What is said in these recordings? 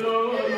Lord.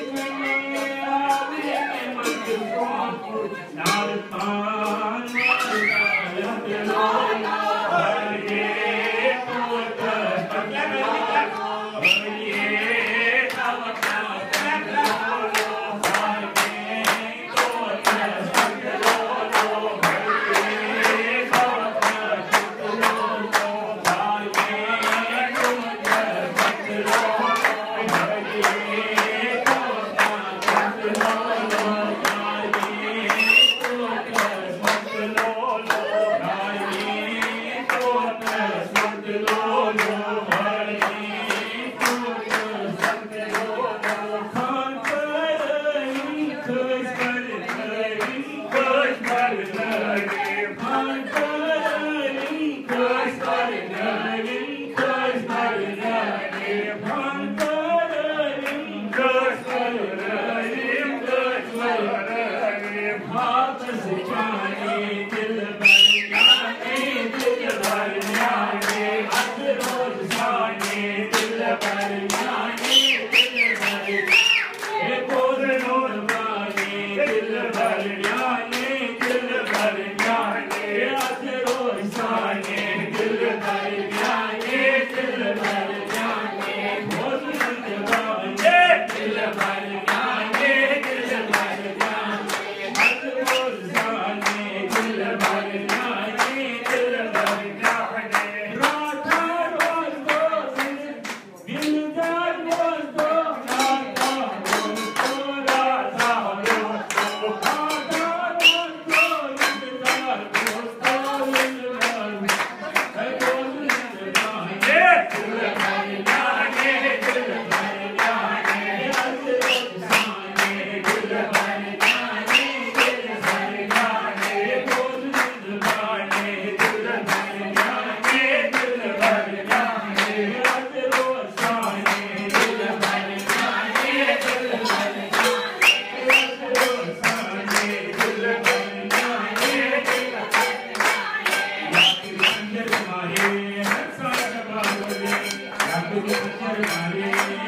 老牛。Amen. Thank you.